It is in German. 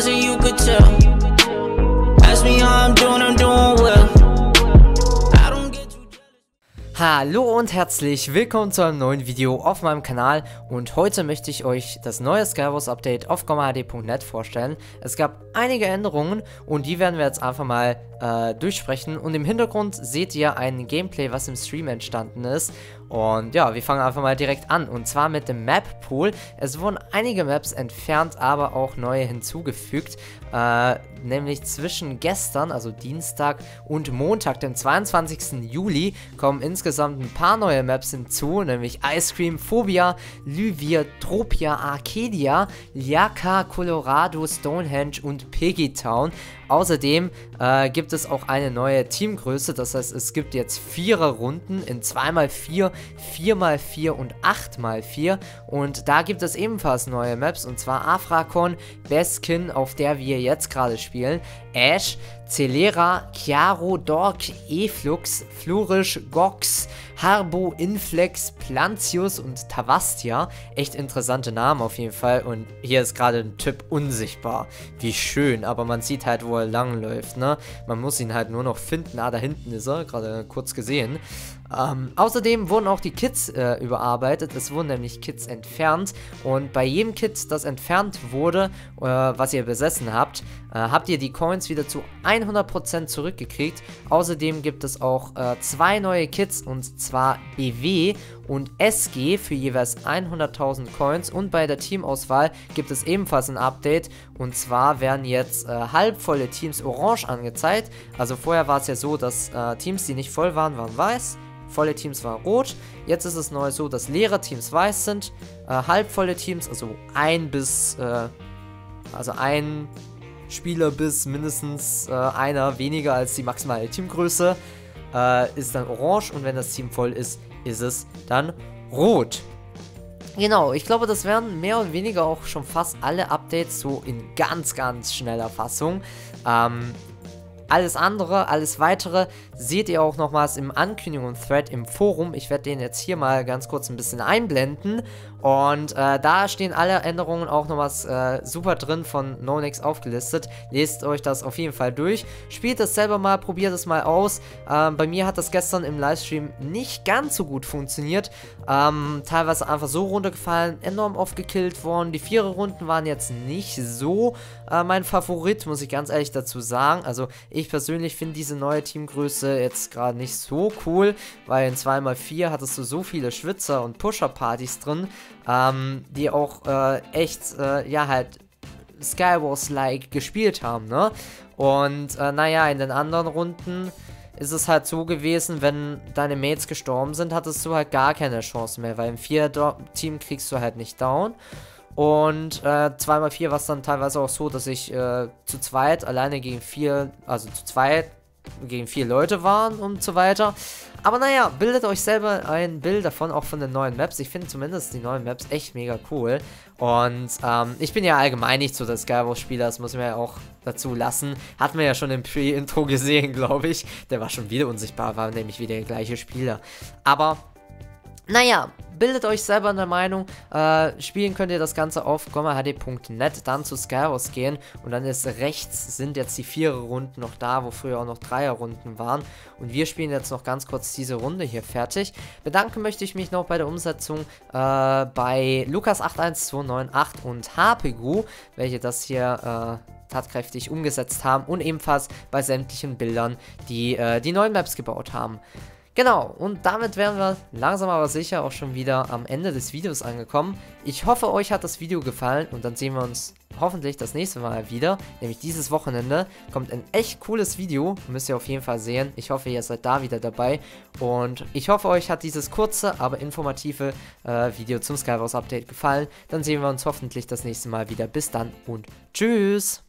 chill. Ask me how I'm doing, I'm doing well. Hallo und herzlich willkommen zu einem neuen Video auf meinem Kanal und heute möchte ich euch das neue Skywars Update auf gommahd.net vorstellen. Es gab einige Änderungen und die werden wir jetzt einfach mal äh, durchsprechen und im Hintergrund seht ihr ein Gameplay, was im Stream entstanden ist und ja, wir fangen einfach mal direkt an und zwar mit dem Map Pool. Es wurden einige Maps entfernt, aber auch neue hinzugefügt, äh, nämlich zwischen gestern, also Dienstag und Montag, dem 22. Juli, kommen insgesamt ein paar neue Maps hinzu, nämlich Ice Cream Phobia, Lyvia, Tropia, Arcadia, Liaka, Colorado, Stonehenge und Piggy Town. Außerdem äh, gibt es auch eine neue Teamgröße, das heißt es gibt jetzt vierer Runden in 2x4, 4x4 und 8x4 und da gibt es ebenfalls neue Maps und zwar Afrakon, Beskin, auf der wir jetzt gerade spielen, Ash, Celera, Chiaro, Dork, Eflux, Flourish, Gox, Harbo, Inflex, Plantius und Tavastia. Echt interessante Namen auf jeden Fall. Und hier ist gerade ein Typ unsichtbar. Wie schön, aber man sieht halt, wo er langläuft, ne? Man muss ihn halt nur noch finden. Ah, da hinten ist er, gerade kurz gesehen. Ähm, außerdem wurden auch die Kits äh, überarbeitet. Es wurden nämlich Kits entfernt. Und bei jedem Kit, das entfernt wurde, äh, was ihr besessen habt, äh, habt ihr die Coins wieder zu 100% zurückgekriegt. Außerdem gibt es auch äh, zwei neue Kits und zwar BW und SG für jeweils 100.000 Coins. Und bei der Teamauswahl gibt es ebenfalls ein Update. Und zwar werden jetzt äh, halbvolle Teams orange angezeigt. Also vorher war es ja so, dass äh, Teams, die nicht voll waren, waren weiß volle Teams waren rot. Jetzt ist es neu so, dass leere Teams weiß sind. Äh, halbvolle Teams, also ein bis, äh, also ein Spieler bis mindestens äh, einer weniger als die maximale Teamgröße, äh, ist dann orange. Und wenn das Team voll ist, ist es dann rot. Genau, ich glaube, das wären mehr oder weniger auch schon fast alle Updates so in ganz, ganz schneller Fassung. Ähm, alles andere, alles weitere seht ihr auch nochmals im Ankündigung-Thread im Forum. Ich werde den jetzt hier mal ganz kurz ein bisschen einblenden. Und äh, da stehen alle Änderungen auch nochmals äh, super drin von Nonix aufgelistet. Lest euch das auf jeden Fall durch. Spielt das selber mal, probiert es mal aus. Ähm, bei mir hat das gestern im Livestream nicht ganz so gut funktioniert. Ähm, teilweise einfach so runtergefallen, enorm oft gekillt worden. Die vierer Runden waren jetzt nicht so äh, mein Favorit, muss ich ganz ehrlich dazu sagen. Also ich persönlich finde diese neue Teamgröße jetzt gerade nicht so cool, weil in 2x4 hattest du so viele Schwitzer und Pusher-Partys drin, ähm, die auch äh, echt, äh, ja halt Skywars-like gespielt haben, ne? Und äh, naja, in den anderen Runden ist es halt so gewesen, wenn deine Mates gestorben sind, hattest du halt gar keine Chance mehr, weil im 4-Team kriegst du halt nicht down. Und äh, 2x4 war es dann teilweise auch so, dass ich äh, zu zweit alleine gegen vier, also zu zweit gegen vier Leute waren und so weiter. Aber naja, bildet euch selber ein Bild davon, auch von den neuen Maps. Ich finde zumindest die neuen Maps echt mega cool. Und ähm, ich bin ja allgemein nicht so der Skywars-Spieler, das muss man ja auch dazu lassen. Hat man ja schon im Pre-Intro gesehen, glaube ich. Der war schon wieder unsichtbar, war nämlich wieder der gleiche Spieler. Aber naja, bildet euch selber eine Meinung. Äh, spielen könnt ihr das Ganze auf gommahd.net, dann zu Skyros gehen und dann ist rechts sind jetzt die vierer Runden noch da, wo früher auch noch dreier Runden waren. Und wir spielen jetzt noch ganz kurz diese Runde hier fertig. Bedanken möchte ich mich noch bei der Umsetzung äh, bei Lukas81298 und HPGU, welche das hier äh, tatkräftig umgesetzt haben und ebenfalls bei sämtlichen Bildern, die äh, die neuen Maps gebaut haben. Genau, und damit wären wir langsam aber sicher auch schon wieder am Ende des Videos angekommen. Ich hoffe, euch hat das Video gefallen und dann sehen wir uns hoffentlich das nächste Mal wieder, nämlich dieses Wochenende kommt ein echt cooles Video, müsst ihr auf jeden Fall sehen. Ich hoffe, ihr seid da wieder dabei und ich hoffe, euch hat dieses kurze, aber informative äh, Video zum Skywars Update gefallen. Dann sehen wir uns hoffentlich das nächste Mal wieder. Bis dann und tschüss!